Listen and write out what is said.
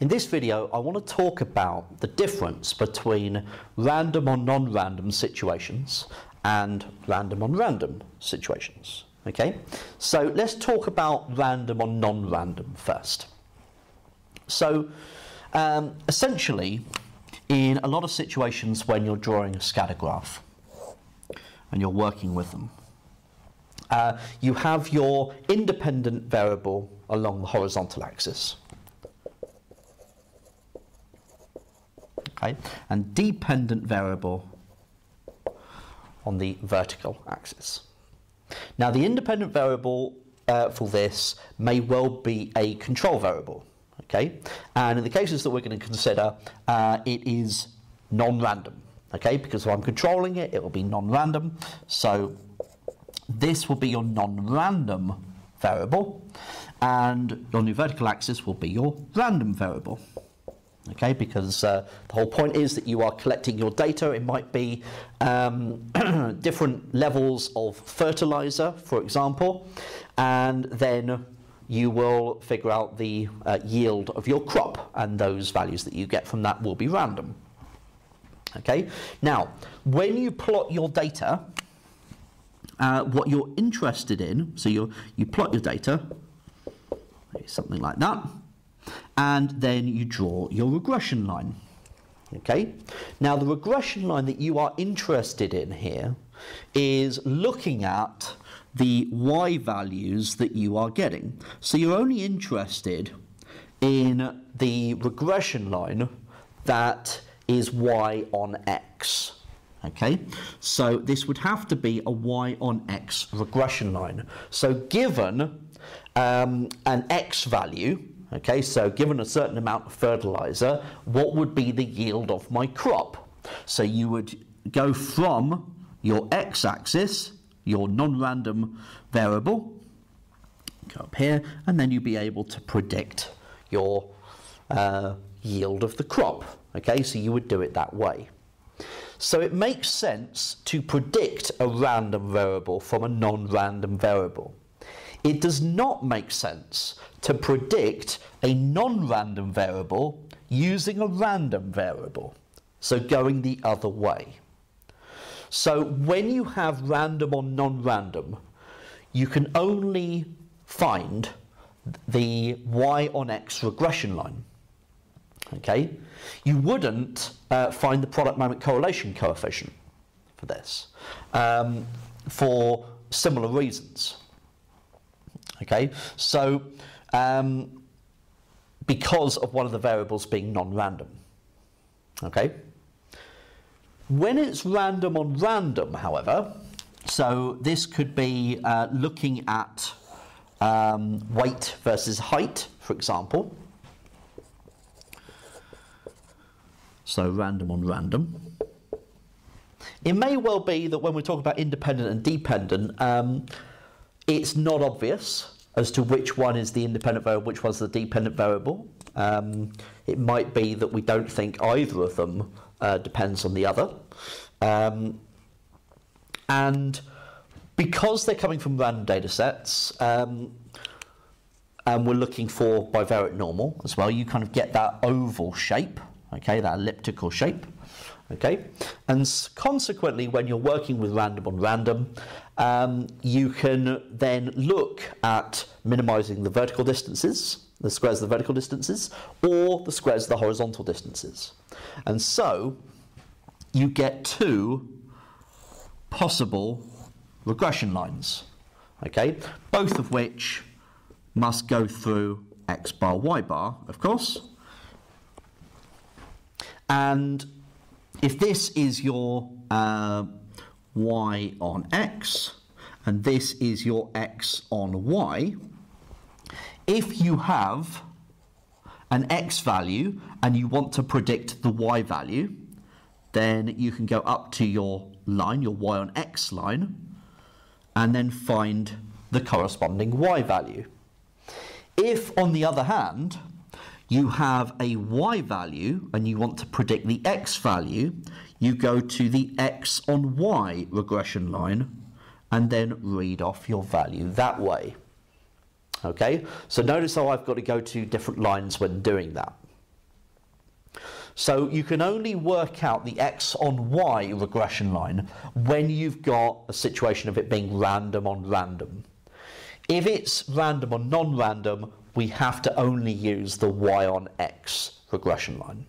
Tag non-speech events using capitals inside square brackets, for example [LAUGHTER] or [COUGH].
In this video, I want to talk about the difference between random on non-random situations and random on random situations. Okay, so let's talk about random on non-random first. So, um, essentially, in a lot of situations when you're drawing a scatter graph and you're working with them, uh, you have your independent variable along the horizontal axis. Okay, and dependent variable on the vertical axis. Now the independent variable uh, for this may well be a control variable, okay? And in the cases that we're going to consider, uh, it is non-random, okay? Because if I'm controlling it, it will be non-random. So this will be your non-random variable, and your new vertical axis will be your random variable okay because uh, the whole point is that you are collecting your data. It might be um, [CLEARS THROAT] different levels of fertilizer for example and then you will figure out the uh, yield of your crop and those values that you get from that will be random. Okay now when you plot your data uh, what you're interested in so you you plot your data something like that and then you draw your regression line. Okay, now the regression line that you are interested in here is looking at the y values that you are getting. So you're only interested in the regression line that is y on x. Okay, so this would have to be a y on x regression line. So given um, an x value, Okay, so given a certain amount of fertilizer, what would be the yield of my crop? So you would go from your x-axis, your non-random variable, go up here, and then you'd be able to predict your uh, yield of the crop. Okay, so you would do it that way. So it makes sense to predict a random variable from a non-random variable. It does not make sense to predict a non-random variable using a random variable. So going the other way. So when you have random on non-random, you can only find the y on x regression line. Okay, you wouldn't uh, find the product moment correlation coefficient for this um, for similar reasons. Okay, so um, because of one of the variables being non-random. Okay. When it's random on random, however, so this could be uh, looking at um, weight versus height, for example. So random on random. It may well be that when we talk about independent and dependent, um, it's not obvious as to which one is the independent variable, which one's the dependent variable. Um, it might be that we don't think either of them uh, depends on the other. Um, and because they're coming from random data sets, um, and we're looking for bivariate normal as well, you kind of get that oval shape, okay, that elliptical shape. Okay, and consequently, when you're working with random on random, um, you can then look at minimizing the vertical distances, the squares of the vertical distances, or the squares of the horizontal distances. And so you get two possible regression lines, okay, both of which must go through x bar, y bar, of course. And if this is your uh, y on x, and this is your x on y, if you have an x value and you want to predict the y value, then you can go up to your line, your y on x line, and then find the corresponding y value. If, on the other hand, you have a y value and you want to predict the x value, you go to the x on y regression line and then read off your value that way. Okay, so notice how I've got to go to different lines when doing that. So you can only work out the x on y regression line when you've got a situation of it being random on random. If it's random on non-random, we have to only use the y on x regression line.